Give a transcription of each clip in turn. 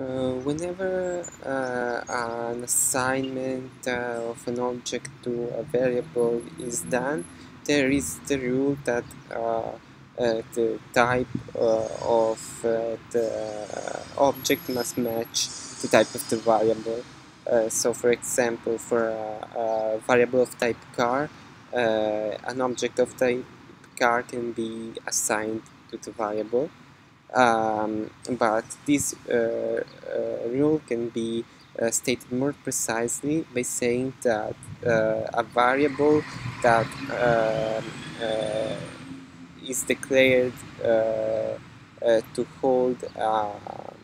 Uh, whenever uh, an assignment uh, of an object to a variable is done, there is the rule that uh, uh, the type uh, of the object must match the type of the variable. so, for example, for a, a variable of type car, an object of type car can be assigned to the variable um, but this uh, uh, rule can be uh, stated more precisely by saying that a variable that um, is declared to hold um,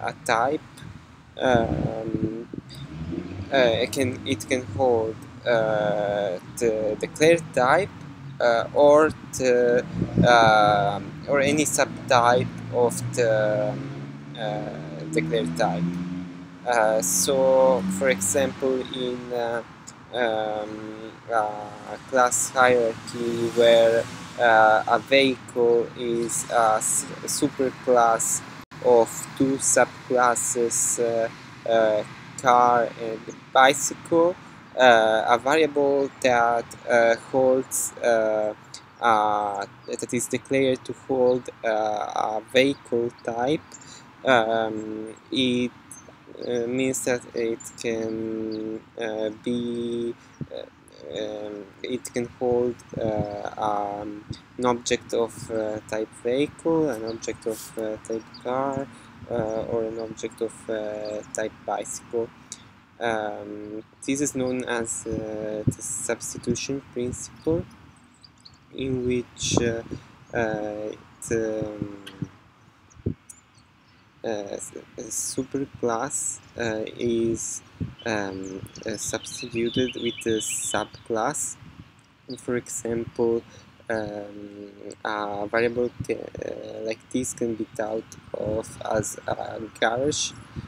a type um, uh, it can it can hold uh, the declared type or the um, or any subtype of the uh, declared type. Uh, so, for example, in uh, um, a class hierarchy where uh, a vehicle is a superclass of two subclasses uh, uh, car and bicycle, a variable that holds uh, that is declared to hold uh, a vehicle type, um, it uh, means that it can be um, it can hold um, an object of type vehicle, an object of type car, or an object of type bicycle. Um, this is known as uh, the substitution principle in which uh, uh, the um, uh, superclass is um, substituted with a subclass. For example, um, a variable uh, like this can be thought of as a garage uh,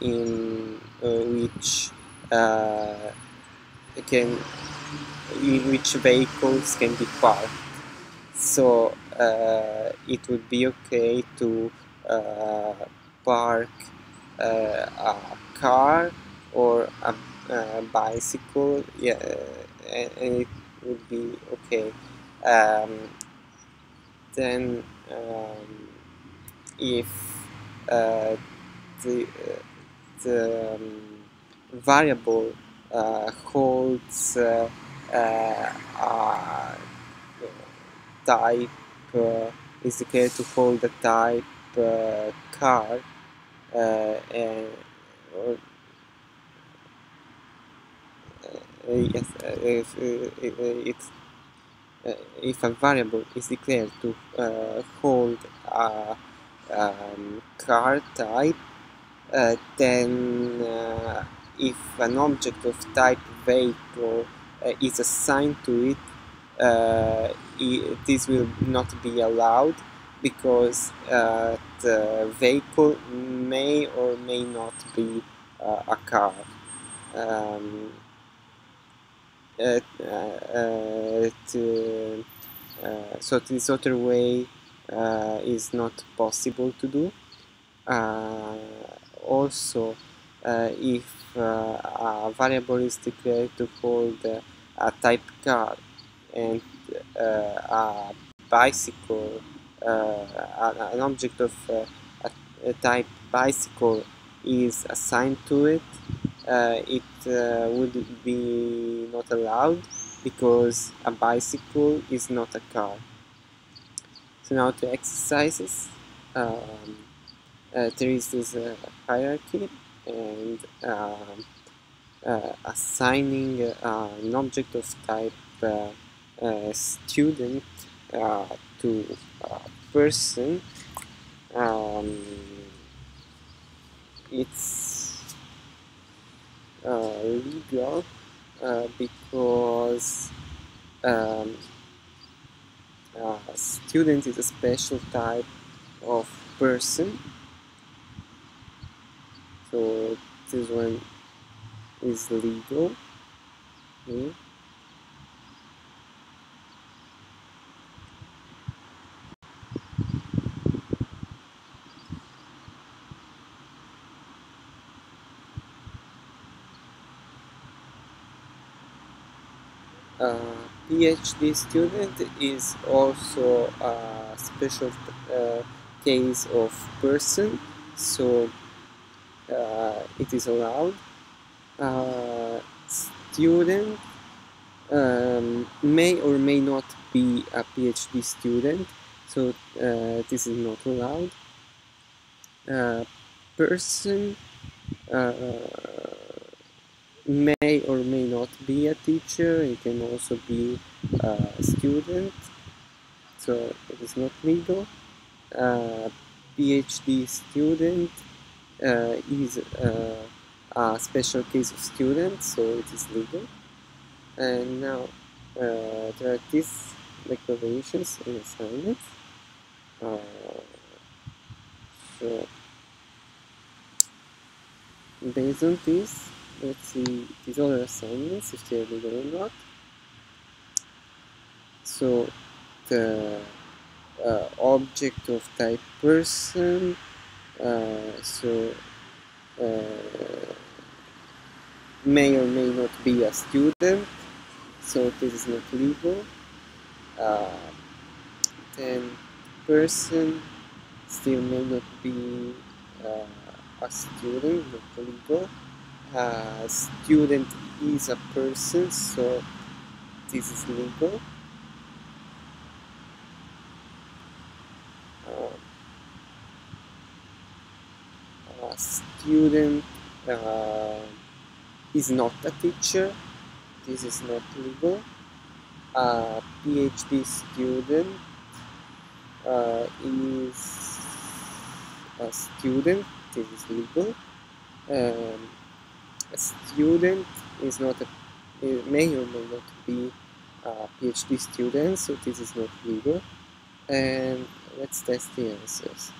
in uh, which can in which vehicles can be parked. So uh, it would be okay to uh, park uh, a car or a, a, bicycle, yeah, and it would be okay. Um, then, um, if uh, the uh, the um, variable uh, holds uh, type uh, is declared to hold the type uh, car and yes, if, if, if a variable is declared to hold a um, car type, uh, then uh, if an object of type vehicle uh, is assigned to it, uh, this will not be allowed because uh, the vehicle may or may not be a car. Um, uh, uh, to, uh, so this other way is not possible to do. Also, if a variable is declared to hold a type car and uh, a bicycle, uh, an object of uh, a, type bicycle is assigned to it, it would be not allowed because a bicycle is not a car. So now to exercises. Um, uh, there is this uh, hierarchy and um, uh, assigning uh, an object of type uh, student to person um, it's legal because um, student is a special type of person so this one is legal hmm? uh, okay. PhD student is also a special uh, case of person so it is allowed. Uh, student um, may or may not be a PhD student, so uh, this is not allowed. Uh, person uh, may or may not be a teacher, it can also be a student, so it is not legal. Uh, PhD student uh, is uh, a special case of student, so it is legal. And now uh, there are these declarations and assignments. Uh, so based on this, let's see these other assignments if they're legal or not. So the uh, object of type person, uh, so uh, may or may not be a student, so this is not legal. Uh, then person still may not be uh, a student, not legal. Uh, student is a person, so this is legal. Uh, a student uh, is not a teacher, this is not legal. A PhD student uh, is a student, this is legal. Um, a student is not a may or may not be a PhD student, so this is not legal. And let's test the answers.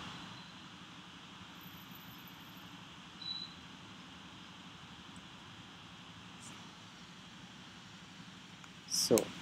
So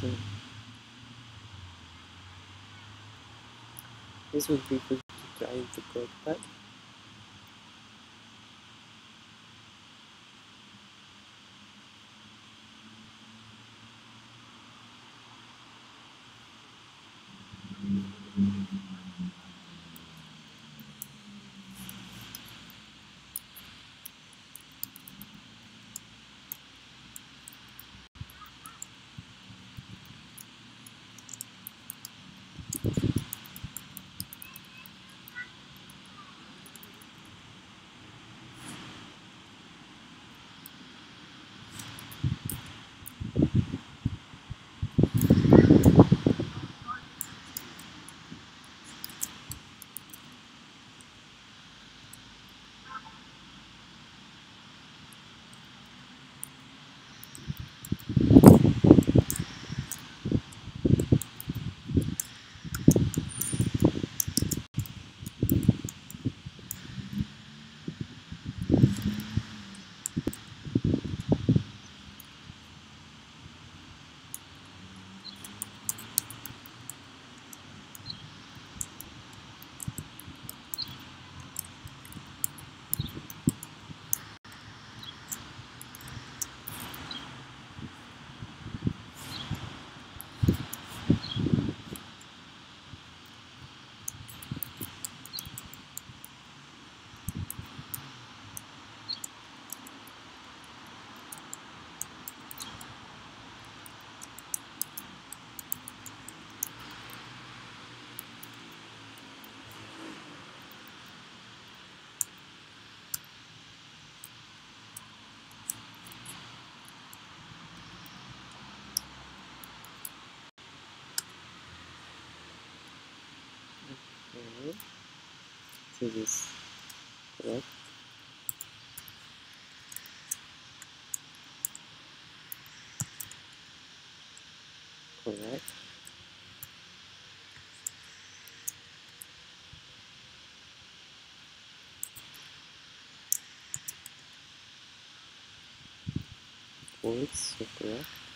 So this would be good to try the CodePad. Okay. This is correct. Correct. Words, so. Correct.